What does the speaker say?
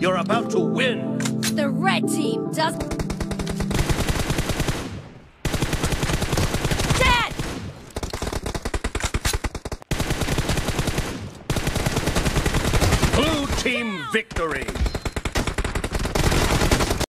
You're about to win. The red team does... Dad! Blue team victory!